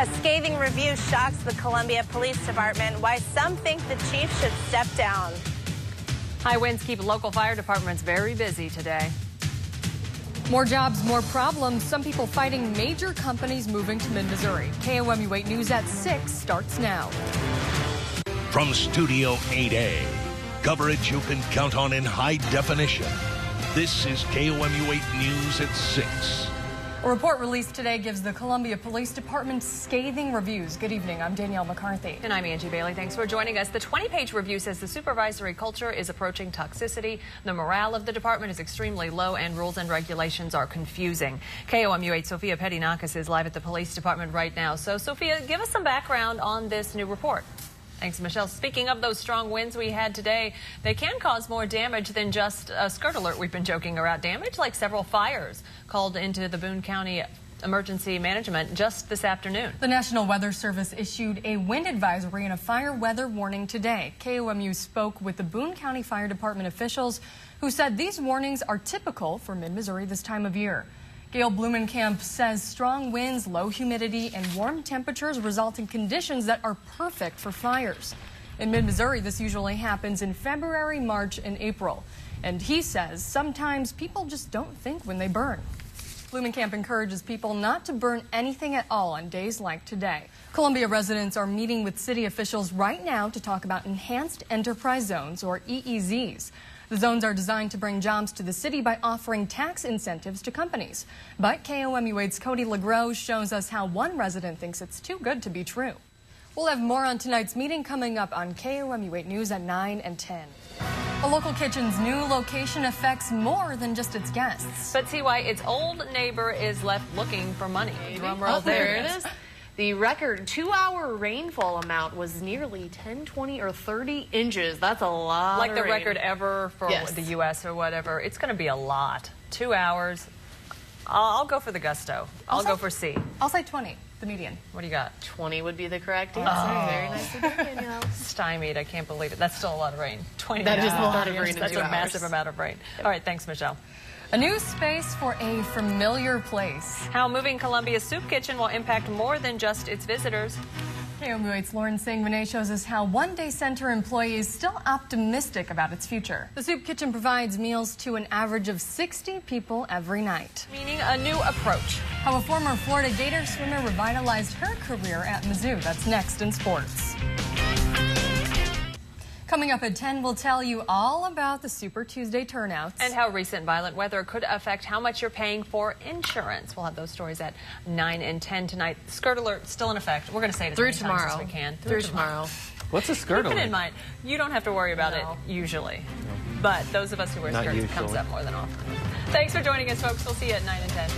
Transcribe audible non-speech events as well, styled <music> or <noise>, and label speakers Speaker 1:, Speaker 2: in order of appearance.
Speaker 1: A scathing review shocks the Columbia Police Department. Why some think the chief should step down.
Speaker 2: High winds keep local fire departments very busy today.
Speaker 3: More jobs, more problems. Some people fighting major companies moving to mid-Missouri. KOMU 8 News at 6 starts now.
Speaker 4: From Studio 8A, coverage you can count on in high definition. This is KOMU 8 News at 6.
Speaker 3: A report released today gives the Columbia Police Department scathing reviews. Good evening. I'm Danielle McCarthy.
Speaker 2: And I'm Angie Bailey. Thanks for joining us. The 20 page review says the supervisory culture is approaching toxicity. The morale of the department is extremely low, and rules and regulations are confusing. KOMU 8 Sophia Pettinakis is live at the police department right now. So, Sophia, give us some background on this new report. Thanks, Michelle. Speaking of those strong winds we had today, they can cause more damage than just a skirt alert we've been joking about. Damage like several fires called into the Boone County Emergency Management just this afternoon.
Speaker 3: The National Weather Service issued a wind advisory and a fire weather warning today. KOMU spoke with the Boone County Fire Department officials who said these warnings are typical for mid-Missouri this time of year. Gale Blomenkamp says strong winds, low humidity, and warm temperatures result in conditions that are perfect for fires. In mid-Missouri, this usually happens in February, March, and April. And he says sometimes people just don't think when they burn. Blomenkamp encourages people not to burn anything at all on days like today. Columbia residents are meeting with city officials right now to talk about enhanced enterprise zones, or EEZs. The zones are designed to bring jobs to the city by offering tax incentives to companies. But KOMU 8's Cody LeGros shows us how one resident thinks it's too good to be true. We'll have more on tonight's meeting coming up on KOMU 8 News at 9 and 10. A local kitchen's new location affects more than just its guests.
Speaker 2: But see why its old neighbor is left looking for money.
Speaker 5: Drum roll, oh, there it is. The record two-hour rainfall amount was nearly 10, 20, or 30 inches. That's a lot.
Speaker 2: Like the
Speaker 5: rain.
Speaker 2: record ever for yes. the U.S. or whatever. It's going to be a lot. Two hours. I'll, I'll go for the gusto. I'll, I'll go for C.
Speaker 3: I'll say 20 the median.
Speaker 2: What do you got?
Speaker 5: 20 would be the correct oh. answer. Oh. Very done, Danielle. <laughs>
Speaker 2: Stymied. I can't believe it. That's still a lot of rain. 20
Speaker 5: That is a lot of rain
Speaker 2: That's a
Speaker 5: hours.
Speaker 2: massive amount of rain. All right. Thanks, Michelle.
Speaker 3: A new space for a familiar place.
Speaker 2: How moving Columbia's soup kitchen will impact more than just its visitors.
Speaker 3: KOMU 8's Lauren Singvanay shows us how One Day Center employees still optimistic about its future. The soup kitchen provides meals to an average of 60 people every night.
Speaker 2: Meaning a new approach.
Speaker 3: How a former Florida Gator swimmer revitalized her career at Mizzou. That's next in sports. Coming up at 10, we'll tell you all about the Super Tuesday turnouts.
Speaker 2: And how recent violent weather could affect how much you're paying for insurance. We'll have those stories at 9 and 10 tonight. Skirt alert still in effect. We're going to say it
Speaker 5: through tomorrow.
Speaker 2: we can.
Speaker 5: Through, through tomorrow. tomorrow.
Speaker 6: What's a skirt
Speaker 2: alert?
Speaker 6: Keep
Speaker 2: it in mind. You don't have to worry about no. it usually. No. But those of us who wear
Speaker 6: Not
Speaker 2: skirts,
Speaker 6: usually.
Speaker 2: it comes up more than often. Thanks for joining us, folks. We'll see you at 9 and 10.